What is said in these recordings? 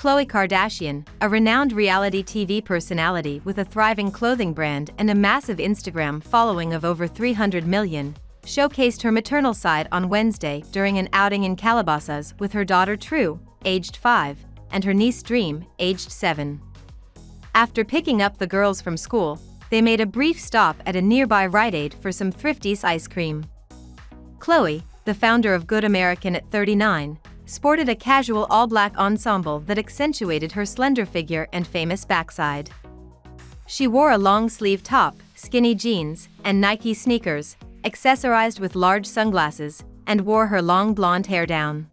Khloe Kardashian, a renowned reality TV personality with a thriving clothing brand and a massive Instagram following of over 300 million, showcased her maternal side on Wednesday during an outing in Calabasas with her daughter True, aged 5, and her niece Dream, aged 7. After picking up the girls from school, they made a brief stop at a nearby Rite Aid for some Thrifties ice cream. Khloe, the founder of Good American at 39, sported a casual all-black ensemble that accentuated her slender figure and famous backside. She wore a long-sleeve top, skinny jeans, and Nike sneakers, accessorized with large sunglasses, and wore her long blonde hair down.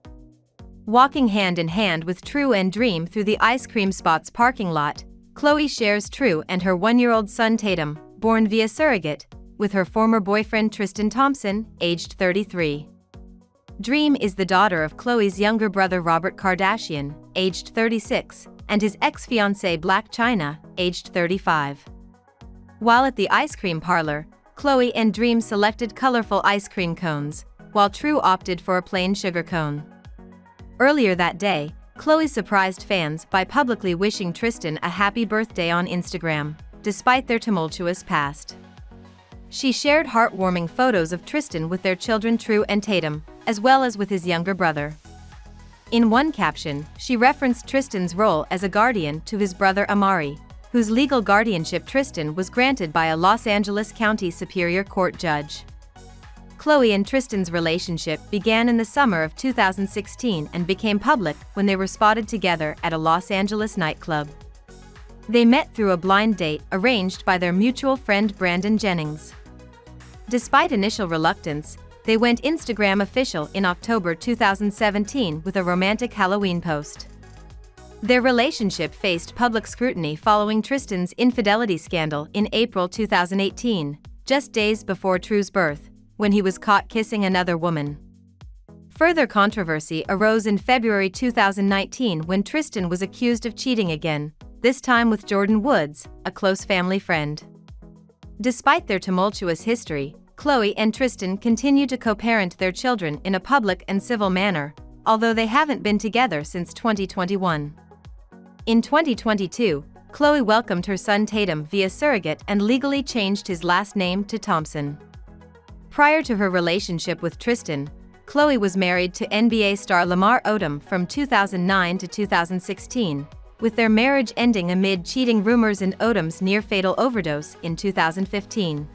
Walking hand in hand with True and Dream through the ice cream spot's parking lot, Khloe shares True and her one-year-old son Tatum, born via surrogate, with her former boyfriend Tristan Thompson, aged 33. Dream is the daughter of Khloe's younger brother Robert Kardashian, aged 36, and his ex-fiancée Blac Chyna, aged 35. While at the ice cream parlor, Khloe and Dream selected colorful ice cream cones, while True opted for a plain sugar cone. Earlier that day, Khloe surprised fans by publicly wishing Tristan a happy birthday on Instagram, despite their tumultuous past. She shared heartwarming photos of Tristan with their children True and Tatum, as well as with his younger brother. In one caption, she referenced Tristan's role as a guardian to his brother Amari, whose legal guardianship Tristan was granted by a Los Angeles County Superior Court judge. Khloe and Tristan's relationship began in the summer of 2016 and became public when they were spotted together at a Los Angeles nightclub. They met through a blind date arranged by their mutual friend Brandon Jennings. Despite initial reluctance, they went Instagram official in October 2017 with a romantic Halloween post. Their relationship faced public scrutiny following Tristan's infidelity scandal in April 2018, just days before True's birth, when he was caught kissing another woman. Further controversy arose in February 2019 when Tristan was accused of cheating again, this time with Jordyn Woods, a close family friend. Despite their tumultuous history, Khloe and Tristan continue to co-parent their children in a public and civil manner, although they haven't been together since 2021. In 2022, Khloe welcomed her son Tatum via surrogate and legally changed his last name to Thompson. Prior to her relationship with Tristan, Khloe was married to NBA star Lamar Odom from 2009 to 2016, with their marriage ending amid cheating rumors and Odom's near-fatal overdose in 2015.